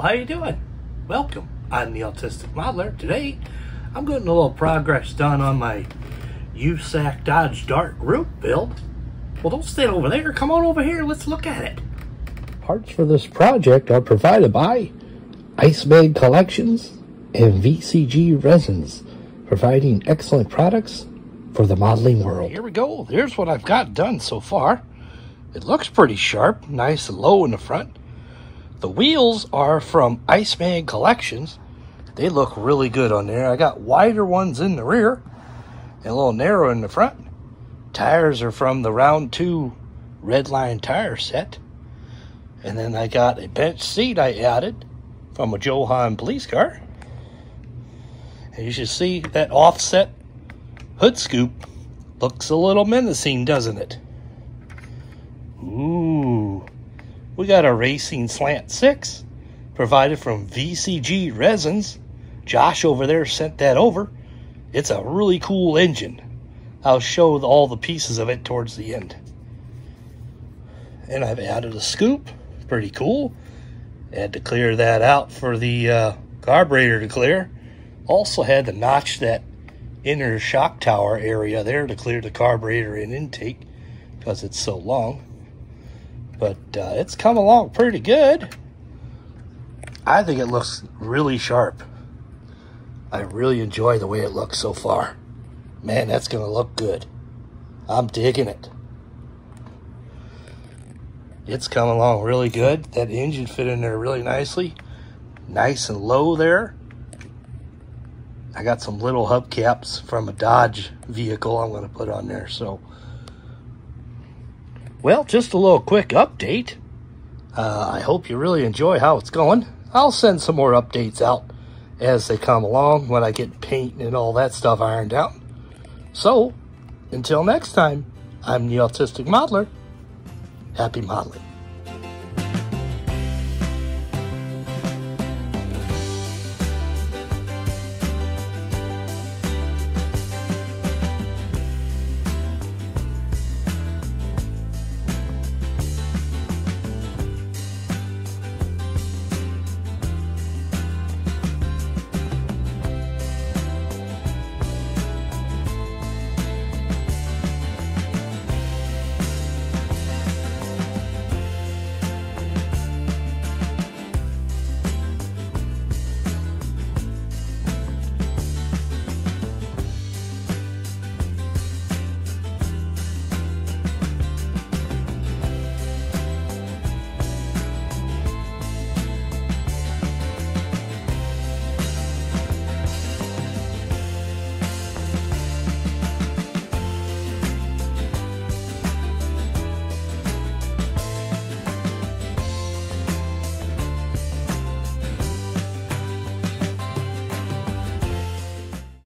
how you doing? Welcome. I'm the Autistic Modeler. Today, I'm getting a little progress done on my USAC Dodge Dart group build. Well, don't stand over there. Come on over here. Let's look at it. Parts for this project are provided by Iceman Collections and RCG Resins, providing excellent products for the modeling world. Here we go. Here's what I've got done so far. It looks pretty sharp, nice and low in the front. The wheels are from Iceman Collections. They look really good on there. I got wider ones in the rear and a little narrow in the front. Tires are from the round two Redline tire set. And then I got a bench seat I added from a Johan police car. And you should see that offset hood scoop looks a little menacing, doesn't it? Ooh. We got a Racing Slant 6 provided from RCG Resins. Josh over there sent that over. It's a really cool engine. I'll show all the pieces of it towards the end. And I've added a scoop. Pretty cool. Had to clear that out for the uh, carburetor to clear. Also had to notch that inner shock tower area there to clear the carburetor and intake because it's so long but uh, it's come along pretty good. I think it looks really sharp. I really enjoy the way it looks so far. Man, that's going to look good. I'm digging it. It's come along really good. That engine fit in there really nicely. Nice and low there. I got some little hubcaps from a Dodge vehicle I'm going to put on there. So well, just a little quick update. Uh, I hope you really enjoy how it's going. I'll send some more updates out as they come along when I get paint and all that stuff ironed out. So, until next time, I'm the Autistic Modeler. Happy modeling.